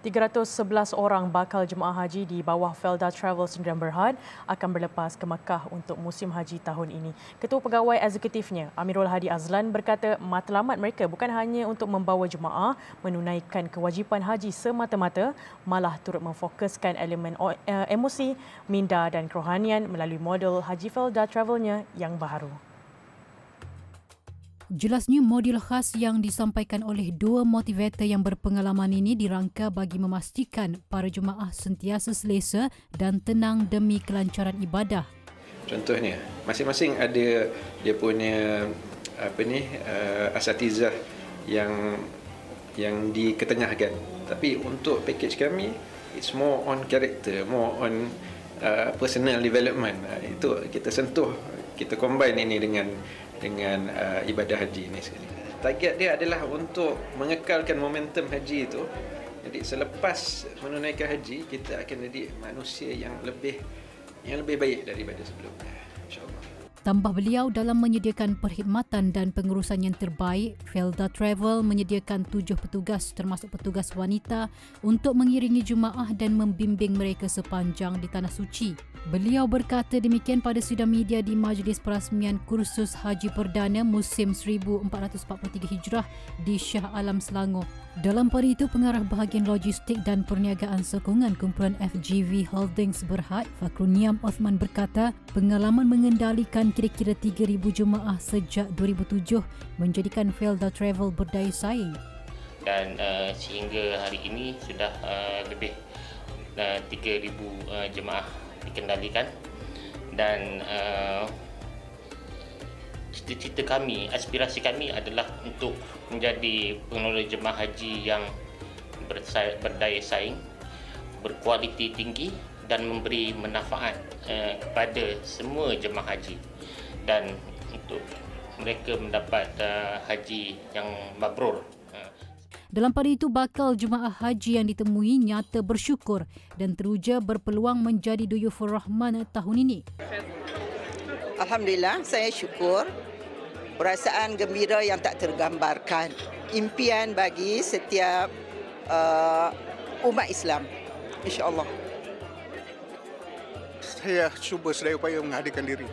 311 orang bakal jemaah haji di bawah Felda Travel Sdn Berhad akan berlepas ke Makkah untuk musim haji tahun ini. Ketua Pegawai Eksekutifnya, Amirul Hadi Azlan berkata matlamat mereka bukan hanya untuk membawa jemaah menunaikan kewajipan haji semata-mata, malah turut memfokuskan elemen eh, emosi, minda dan kerohanian melalui model Haji Felda Travelnya yang baharu. Jelasnya modul khas yang disampaikan oleh dua motivator yang berpengalaman ini dirangka bagi memastikan para jemaah sentiasa selesa dan tenang demi kelancaran ibadah. Contohnya, masing-masing ada dia punya apa ni uh, asatizah yang yang diketengahkan. Tapi untuk package kami it's more on character, more on uh, personal development. Uh, itu kita sentuh, kita combine ini dengan dengan uh, ibadah haji ini sekali. Target dia adalah untuk mengekalkan momentum haji itu. Jadi selepas menunaikan haji, kita akan jadi manusia yang lebih yang lebih baik daripada sebelumnya. InsyaAllah. Tambah beliau dalam menyediakan perkhidmatan dan pengurusan yang terbaik, Felda Travel menyediakan tujuh petugas termasuk petugas wanita untuk mengiringi jemaah dan membimbing mereka sepanjang di Tanah Suci. Beliau berkata demikian pada sidang media di Majlis Perasmian Kursus Haji Perdana musim 1443 Hijrah di Shah Alam Selangor. Dalam pada itu, pengarah bahagian logistik dan perniagaan sokongan kumpulan FGV Holdings Berhad, Fakruniam Osman berkata, pengalaman mengendalikan kira-kira 3,000 jemaah sejak 2007 menjadikan Felda Travel berdaya saing. Dan uh, sehingga hari ini sudah uh, lebih uh, 3,000 uh, jemaah dikendalikan dan uh, cita-cita kami, aspirasi kami adalah untuk menjadi pengelola jemaah haji yang berdaya saing, berkualiti tinggi dan memberi manfaat uh, kepada semua jemaah haji dan untuk mereka mendapat uh, haji yang mabrur. Dalam pada itu, bakal jemaah haji yang ditemui nyata bersyukur dan teruja berpeluang menjadi Duyufur Rahman tahun ini. Alhamdulillah, saya syukur perasaan gembira yang tak tergambarkan. Impian bagi setiap uh, umat Islam. InsyaAllah. Saya cuba sedaya upaya menghadirkan diri.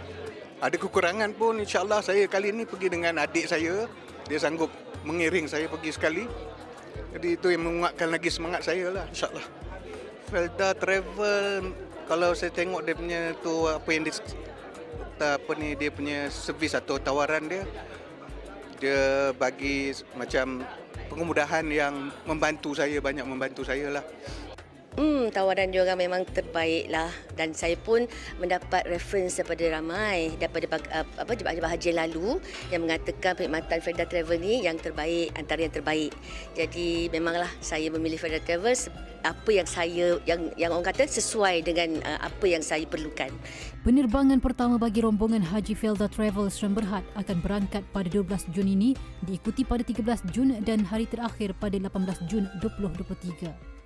Ada kekurangan pun insyaAllah saya kali ini pergi dengan adik saya. Dia sanggup mengiring saya pergi sekali. Jadi itu yang menguatkan lagi semangat saya lah insyaAllah. Felda Travel, kalau saya tengok dia punya tu apa yang dia, apa ni dia punya servis atau tawaran dia, dia bagi macam pengemudahan yang membantu saya, banyak membantu saya lah. Hmm, tawaran dia orang memang terbaik lah dan saya pun mendapat reference daripada ramai daripada apa jemaah haji lalu yang mengatakan perkhidmatan Freda Travel ni yang terbaik antara yang terbaik. Jadi memanglah saya memilih Freda Travel apa yang saya yang yang orang kata sesuai dengan uh, apa yang saya perlukan. Penerbangan pertama bagi rombongan Haji Felda Travel Sdn Berhad akan berangkat pada 12 Jun ini diikuti pada 13 Jun dan hari terakhir pada 18 Jun 2023.